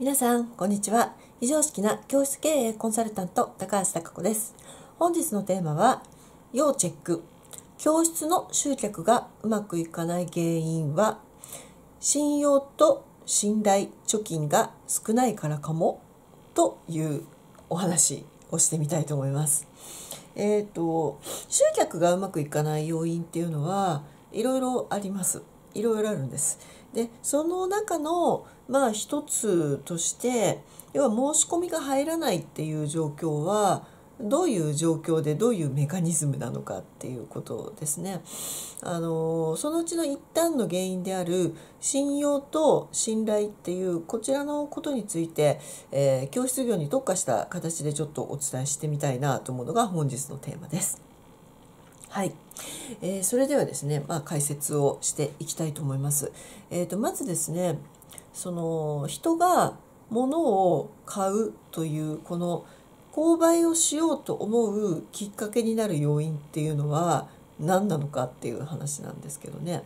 皆さんこんにちは。非常識な教室経営コンサルタント高橋貴子です。本日のテーマは要チェック。教室の集客がうまくいかない原因は信用と信頼貯金が少ないからかも？というお話をしてみたいと思います。えっ、ー、と集客がうまくいかない要因っていうのはいろいろあります。いろいろあるんです。でその中のまあ一つとして要は申し込みが入らないっていう状況はどういう状況でどういうメカニズムなのかっていうことですね。あのそのうちの一旦の原因である信用と信頼っていうこちらのことについて、えー、教室業に特化した形でちょっとお伝えしてみたいなと思うのが本日のテーマです。はい、えー、それではですね、まあ、解説をしていきたいと思います。えーと、まずですねその人が物を買うというこの購買をしようと思うきっかけになる要因っていうのは何なのかっていう話なんですけどね。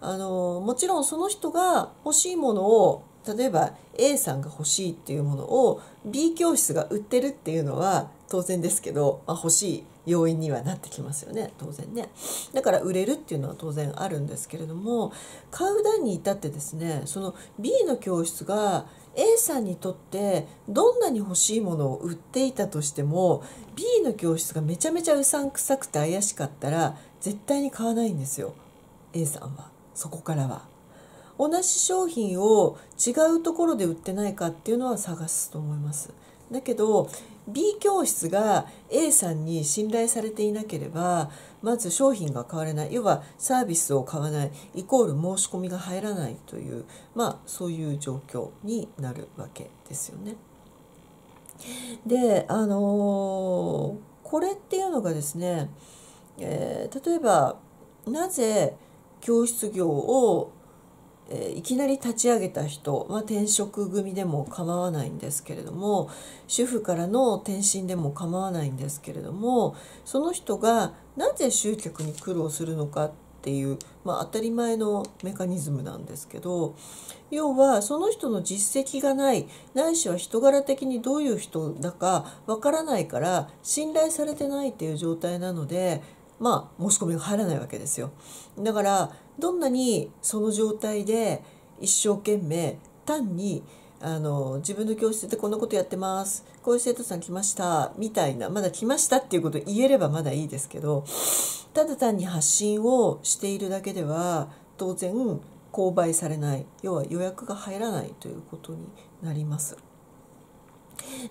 あのもちろんその人が欲しいものを例えば A さんが欲しいっていうものを B 教室が売ってるっていうのは当然ですけど、まあ、欲しい要因にはなってきますよね当然ねだから売れるっていうのは当然あるんですけれども買う段に至ってですねその B の教室が A さんにとってどんなに欲しいものを売っていたとしても B の教室がめちゃめちゃうさんくさくて怪しかったら絶対に買わないんですよ A さんはそこからは。同じ商品を違うところで売ってないかっていうのは探すと思います。だけど B 教室が A さんに信頼されていなければまず商品が買われない要はサービスを買わないイコール申し込みが入らないというまあそういう状況になるわけですよね。であのー、これっていうのがですね、えー、例えばなぜ教室業をえいきなり立ち上げた人、まあ、転職組でも構わないんですけれども主婦からの転身でも構わないんですけれどもその人がなぜ集客に苦労するのかっていう、まあ、当たり前のメカニズムなんですけど要はその人の実績がないないしは人柄的にどういう人だかわからないから信頼されてないっていう状態なのでまあ申し込みが入らないわけですよ。だからどんなにその状態で一生懸命単にあの自分の教室でこんなことやってますこういう生徒さん来ましたみたいなまだ来ましたっていうことを言えればまだいいですけどただ単に発信をしているだけでは当然購買されない要は予約が入らないということになります。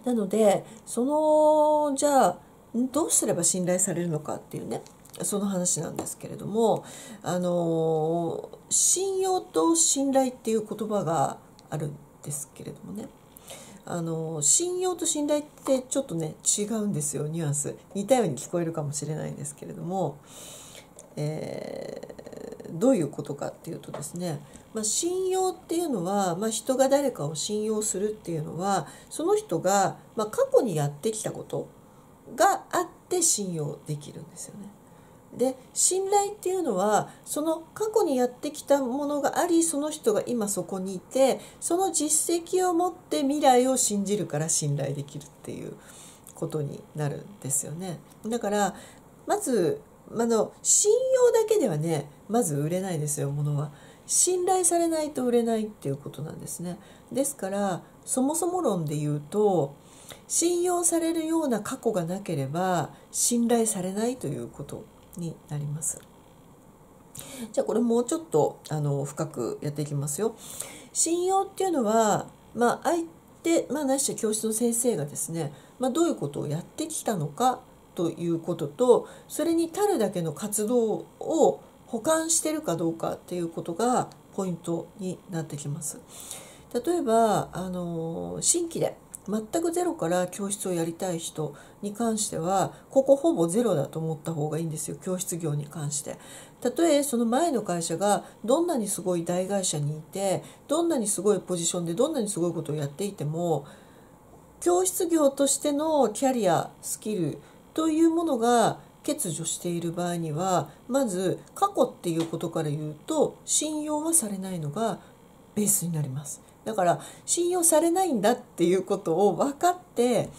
なのでそのじゃあどうすれば信頼されるのかっていうねその話なんですけれどもあの信用と信頼っていう言葉があるんですけれどもねあの信用と信頼ってちょっとね違うんですよニュアンス似たように聞こえるかもしれないんですけれども、えー、どういうことかっていうとですね、まあ、信用っていうのは、まあ、人が誰かを信用するっていうのはその人が、まあ、過去にやってきたことがあって信用できるんですよね。で信頼っていうのはその過去にやってきたものがありその人が今そこにいてその実績を持って未来を信じるから信頼できるっていうことになるんですよね。だからまずあの信用だけではねまず売れないですよものは。信頼されないと売れないっていうことなんですね。ですからそもそも論で言うと信用されるような過去がなければ信頼されないということになります。じゃあこれもうちょっとあの深くやっていきますよ。信用っていうのは、まあ、相手、まあ、ないしは教室の先生がですね、まあ、どういうことをやってきたのかということとそれに足るだけの活動を保管してるかどうかっていうことがポイントになってきます。例えばあの新規で全くゼロから教室をやりたい人に関してはここほぼゼロだと思った方がいいんですよ教室業に関してたとえその前の会社がどんなにすごい大会社にいてどんなにすごいポジションでどんなにすごいことをやっていても教室業としてのキャリアスキルというものが欠如している場合にはまず過去っていうことから言うと信用はされないのがベースになります。だから信用されないんだっていうことを分かって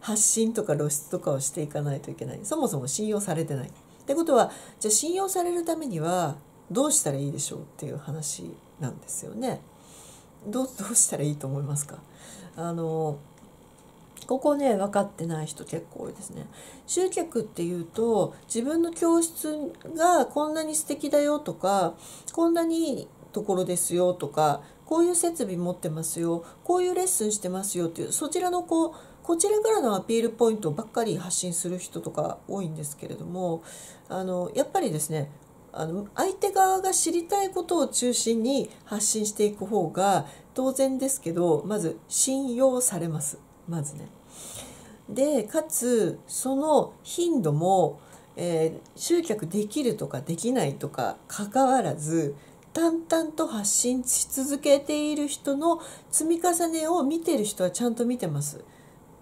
発信とか露出とかをしていかないといけない。そもそも信用されてない。ってことはじゃあ信用されるためにはどうしたらいいでしょうっていう話なんですよね。どうどうしたらいいと思いますか？あのここね分かってない人結構多いですね。集客っていうと自分の教室がこんなに素敵だよとかこんなにいいところですよとかこういう設備持ってますよこういうレッスンしてますよっていうそちらのこうこちらからのアピールポイントばっかり発信する人とか多いんですけれどもあのやっぱりですねあの相手側が知りたいことを中心に発信していく方が当然ですけどまず信用されますまずね。でかつその頻度も、えー、集客できるとかできないとかかかわらず淡々と発信し続けている人の積み重ねを見てる人はちゃんと見てます。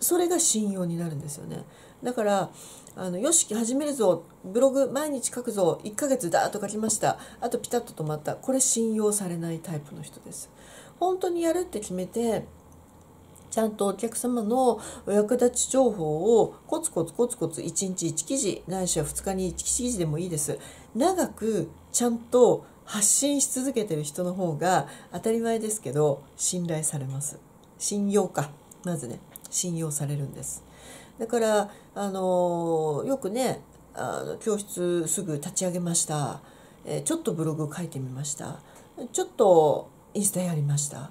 それが信用になるんですよね。だからあのよし始めるぞ。ブログ毎日書くぞ。1ヶ月だーと書きました。あとピタッと止まった。これ信用されないタイプの人です。本当にやるって決めてちゃんとお客様のお役立ち情報をコツコツコツコツ1日1記事ないしは2日に1記事でもいいです。長くちゃんと発信し続けてる人の方が当たり前ですけど信頼されます。信用か。まずね信用されるんです。だからあのよくねあの教室すぐ立ち上げました、えちょっとブログ書いてみました。ちょっとインスタやりました。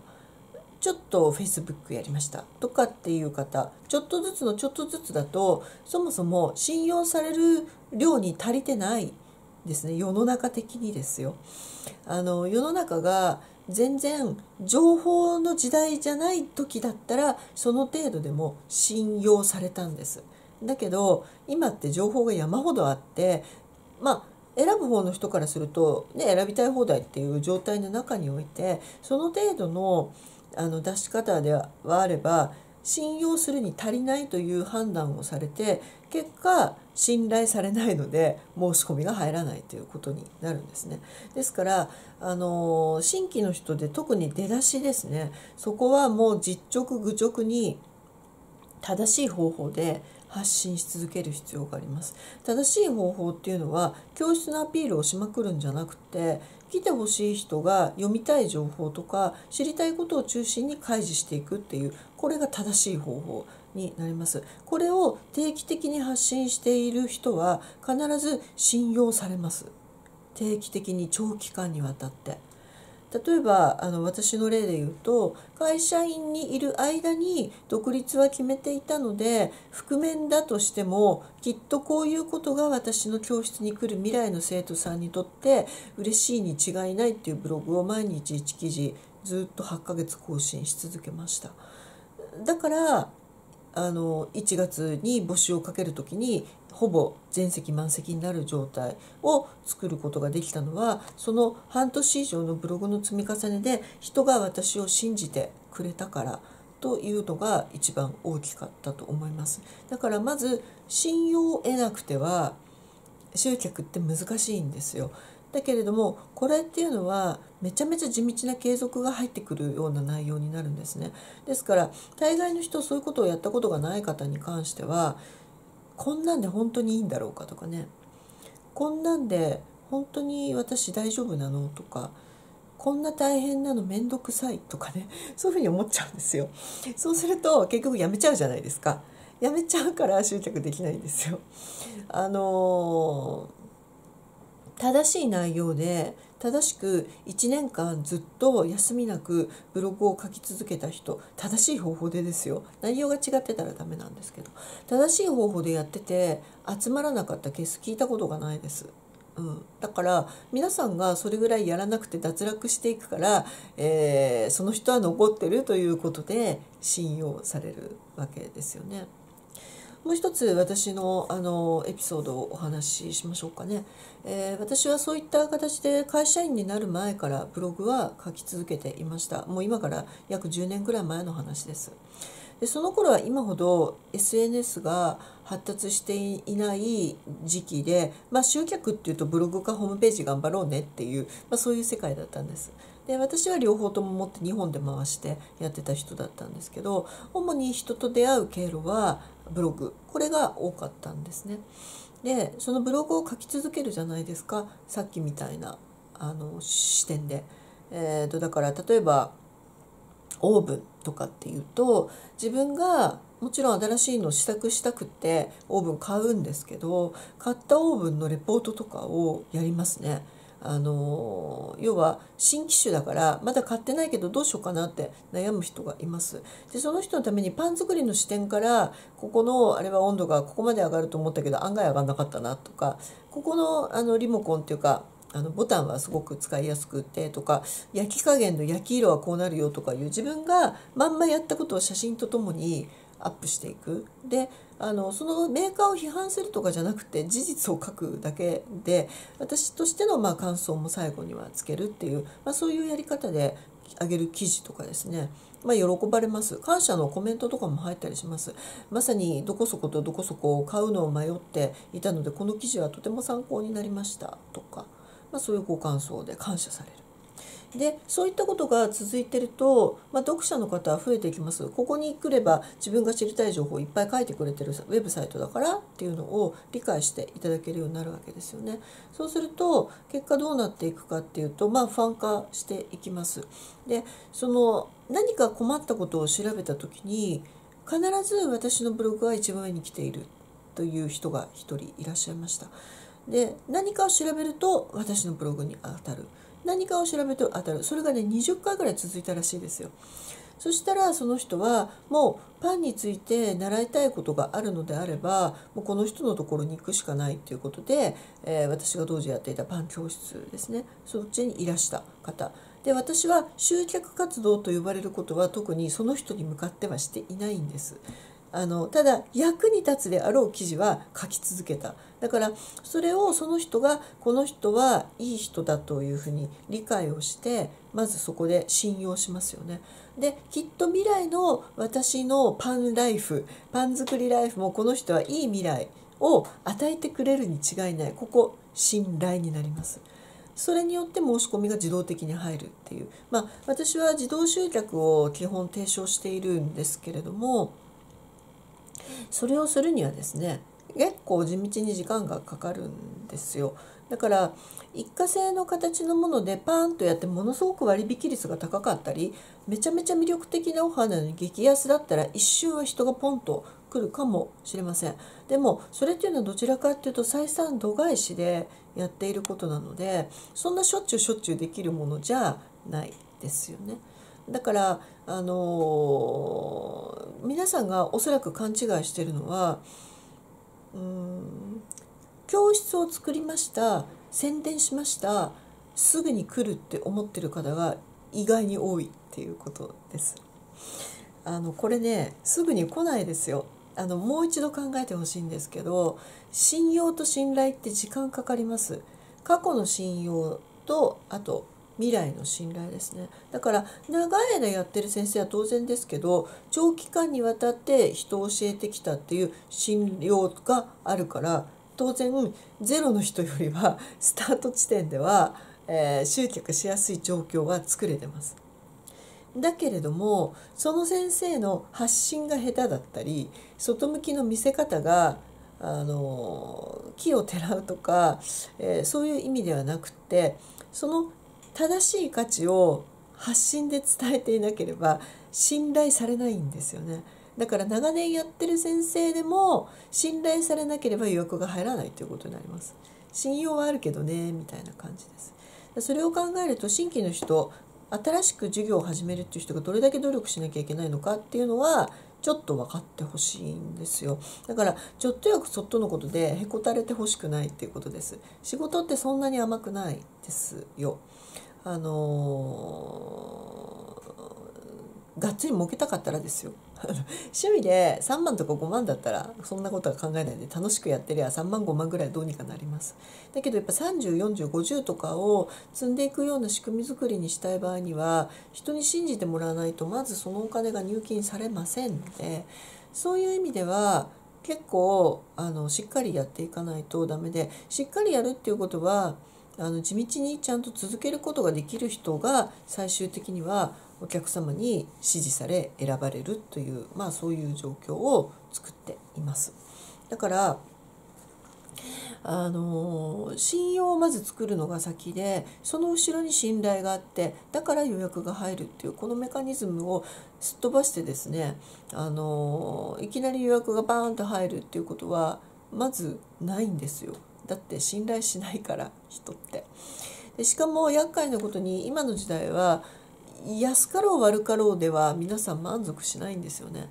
ちょっとフェイスブックやりました。とかっていう方ちょっとずつのちょっとずつだとそもそも信用される量に足りてない。ですね世の中的にですよ。あの世の中が全然情報の時代じゃない時だったらその程度でも信用されたんです。だけど今って情報が山ほどあってまあ選ぶ方の人からすると、ね、選びたい放題っていう状態の中においてその程度のあの出し方ではあれば信用するに足りないという判断をされて結果信頼されないので申し込みが入らないということになるんですね。ですからあの新規の人で特に出だしですねそこはもう実直愚直に正しい方法で発信し続ける必要があります正しい方法っていうのは教室のアピールをしまくるんじゃなくて来てほしい人が読みたい情報とか知りたいことを中心に開示していくっていうこれが正しい方法になります。これを定期的に発信している人は必ず信用されます。定期的に長期間にわたって。例えばあの私の例で言うと会社員にいる間に独立は決めていたので覆面だとしてもきっとこういうことが私の教室に来る未来の生徒さんにとって嬉しいに違いないっていうブログを毎日1記事ずっと8ヶ月更新し続けました。だからあの1月に募集をかける時にほぼ全席満席になる状態を作ることができたのはその半年以上のブログの積み重ねで人が私を信じてくれたからというのが一番大きかったと思います。だからまず信用を得なくては集客って難しいんですよ。だけれどもこれっていうのはめちゃめちゃ地道な継続が入ってくるような内容になるんですね。ですから大概の人そういうことをやったことがない方に関してはこんなんで本当にいいんだろうかとかね。こんなんで本当に私大丈夫なのとかこんな大変なの面倒くさいとかね。そういうふうに思っちゃうんですよ。そうすると結局やめちゃうじゃないですか。やめちゃうから執着できないんですよ。あの正しい内容で正しく1年間ずっと休みなくブログを書き続けた人正しい方法でですよ内容が違ってたらダメなんですけど正しい方法でやってて集まらなかったケース聞いたことがないです。うん、だから皆さんがそれぐらいやらなくて脱落していくから、えー、その人は残ってるということで信用されるわけですよね。もう一つ私のあのエピソードをお話ししましょうかね、えー、私はそういった形で会社員になる前からブログは書き続けていました。もう今から約10年ぐらい前の話です。でその頃は今ほど SNS が発達していない時期で、まあ、集客っていうとブログかホームページ頑張ろうねっていう、まあ、そういう世界だったんです。で私は両方とも持って2本で回してやってた人だったんですけど主に人と出会う経路はブログこれが多かったんですね。でそのブログを書き続けるじゃないですかさっきみたいなあの視点で。えーと、だから例えばオーブンとかっていうと自分がもちろん新しいのを試作したくてオーブン買うんですけど買ったオーブンのレポートとかをやりますね。あの要は新機種だからまだ買ってないけどどうしようかなって悩む人がいます。でその人のためにパン作りの視点からここのあれは温度がここまで上がると思ったけど案外上がんなかったなとかここのあのリモコンっていうかあのボタンはすごく使いやすくてとか焼き加減の焼き色はこうなるよとかいう自分がまんまやったことを写真とともにアップしていく。であのそのメーカーを批判するとかじゃなくて事実を書くだけで私としてのま感想も最後にはつけるっていう、まあ、そういうやり方で上げる記事とかですね。まあ、喜ばれます。感謝のコメントとかも入ったりします。まさにどこそことどこそこを買うのを迷っていたのでこの記事はとても参考になりましたとか、まあ、そういうご感想で感謝される。でそういったことが続いてると、まあ、読者の方は増えていきます。ここに来れば自分が知りたい情報をいっぱい書いてくれてるウェブサイトだからっていうのを理解していただけるようになるわけですよね。そうすると結果どうなっていくかっていうとまあファン化していきます。でその何か困ったことを調べた時に必ず私のブログが一番上に来ているという人が一人いらっしゃいました。で何かを調べると私のブログに当たる。何かを調べると当たるそれがね20回ぐらい続いたらしいですよ。そしたらその人はもうパンについて習いたいことがあるのであればもうこの人のところに行くしかないということで、えー、私が当時やっていたパン教室ですねそっちにいらした方で私は集客活動と呼ばれることは特にその人に向かってはしていないんです。あのただ役に立つであろう記事は書き続けただからそれをその人がこの人はいい人だというふうに理解をしてまずそこで信用しますよね。できっと未来の私のパンライフパン作りライフもこの人はいい未来を与えてくれるに違いないここ信頼になります。それによって申し込みが自動的に入るっていうまあ私は自動集客を基本提唱しているんですけれどもそれをするにはですね結構地道に時間がかかるんですよだから一過性の形のものでパーンとやってものすごく割引率が高かったりめちゃめちゃ魅力的なオファーなのに激安だったら一瞬は人がポンと来るかもしれませんでもそれっていうのはどちらかっていうと採算度外視でやっていることなのでそんなしょっちゅうしょっちゅうできるものじゃないですよね。だからあの、皆さんがおそらく勘違いしてるのはうん教室を作りました宣伝しましたすぐに来るって思ってる方が意外に多いっていうことです。あのこれねすぐに来ないですよ。あのもう一度考えてほしいんですけど信用と信頼って時間かかります。過去の信用とあと未来の信頼ですねだから長い間やってる先生は当然ですけど長期間にわたって人を教えてきたっていう信用があるから当然ゼロの人よりはスタート地点では、えー、集客しやすい状況は作れてます。だけれどもその先生の発信が下手だったり外向きの見せ方があの木をてらうとか、えー、そういう意味ではなくってその正しい価値を発信で伝えていなければ信頼されないんですよね。だから長年やってる先生でも信頼されなければ予約が入らないということになります。信用はあるけどねみたいな感じです。それを考えると新規の人新しく授業を始めるっていう人がどれだけ努力しなきゃいけないのかっていうのはちょっと分かってほしいんですよだからちょっとやそっとのことでへこたれてほしくないっていうことです仕事ってそんなに甘くないですよあのー、がっつり儲けたかったらですよ。趣味で3万とか5万だったらそんなことは考えないで楽しくやってりゃ3万5万ぐらいどうにかなります。だけどやっぱ304050とかを積んでいくような仕組み作りにしたい場合には人に信じてもらわないとまずそのお金が入金されませんのでそういう意味では結構あのしっかりやっていかないとダメでしっかりやるっていうことはあの地道にちゃんと続けることができる人が最終的にはお客様に支持され選ばれるという、まあ、そういう状況を作っています。だからあの信用をまず作るのが先でその後ろに信頼があってだから予約が入るっていうこのメカニズムをすっ飛ばしてですねあのいきなり予約がバーンと入るっていうことはまずないんですよだって信頼しないから人って。でしかも厄介なことに今の時代は安かろう悪かろうでは皆さん満足しないんですよね。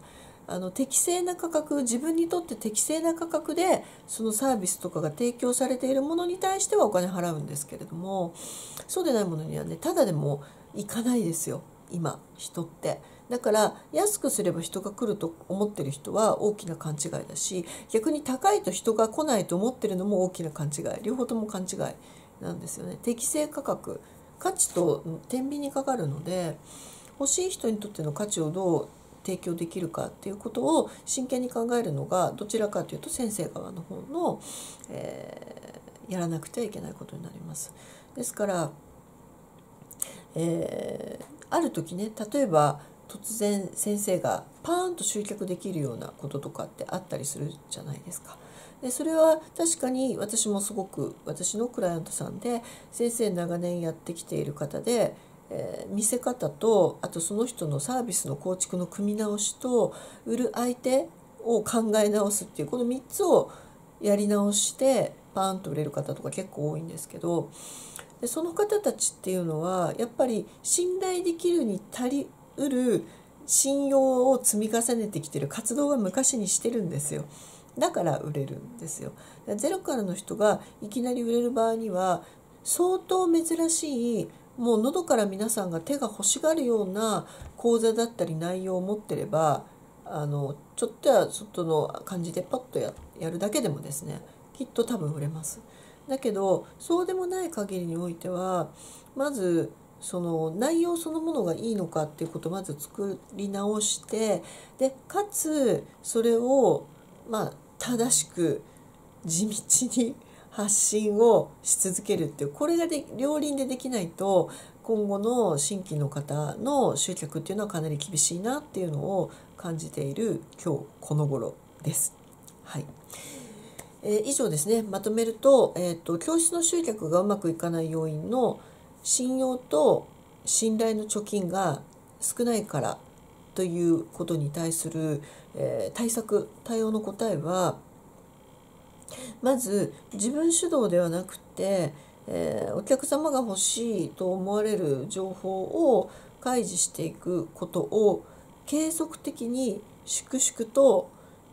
あの適正な価格自分にとって適正な価格でそのサービスとかが提供されているものに対してはお金払うんですけれどもそうでないものにはねただでも行かないですよ今人って。だから安くすれば人が来ると思ってる人は大きな勘違いだし逆に高いと人が来ないと思ってるのも大きな勘違い両方とも勘違いなんですよね。適正価格価値と天秤にかかるので欲しい人にとっての価値をどう提供できるかっていうことを真剣に考えるのがどちらかというと先生側の方の、えー、やらなくてはいけないことになります。ですから、えー、ある時ね例えば突然先生がパーンと集客できるようなこととかってあったりするじゃないですか。でそれは確かに私もすごく私のクライアントさんで先生長年やってきている方で、えー、見せ方とあとその人のサービスの構築の組み直しと売る相手を考え直すっていうこの3つをやり直してパーンと売れる方とか結構多いんですけどでその方たちっていうのはやっぱり信頼できるに足りうる信用を積み重ねてきてる活動は昔にしてるんですよ。だから売れるんですよ。ゼロからの人がいきなり売れる場合には相当珍しいもう喉から皆さんが手が欲しがるような講座だったり内容を持ってればあのちょっとや外の感じでパッとややるだけでもですねきっと多分売れます。だけどそうでもない限りにおいてはまずその内容そのものがいいのかっていうことをまず作り直してでかつそれをまあ正しく地道に発信をし続けるっていうこれがで両輪でできないと今後の新規の方の集客っていうのはかなり厳しいなっていうのを感じている今日この頃です。はいえー、以上ですねまとめると,、えーと、教室の集客がうまくいかない要因の信用と信頼の貯金が少ないからということに対する、えー、対策対応の答えはまず自分主導ではなくて、えー、お客様が欲しいと思われる情報を開示していくことを継続的に粛々と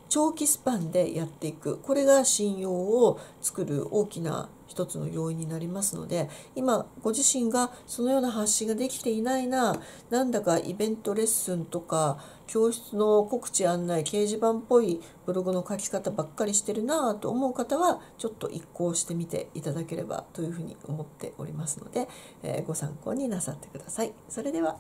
長期スパンでやっていく。これが信用を作る大きな一つの要因になりますので今ご自身がそのような発信ができていないななんだかイベントレッスンとか教室の告知案内掲示板っぽいブログの書き方ばっかりしてるなと思う方はちょっと一考してみていただければというふうに思っておりますので、えー、ご参考になさってください。それでは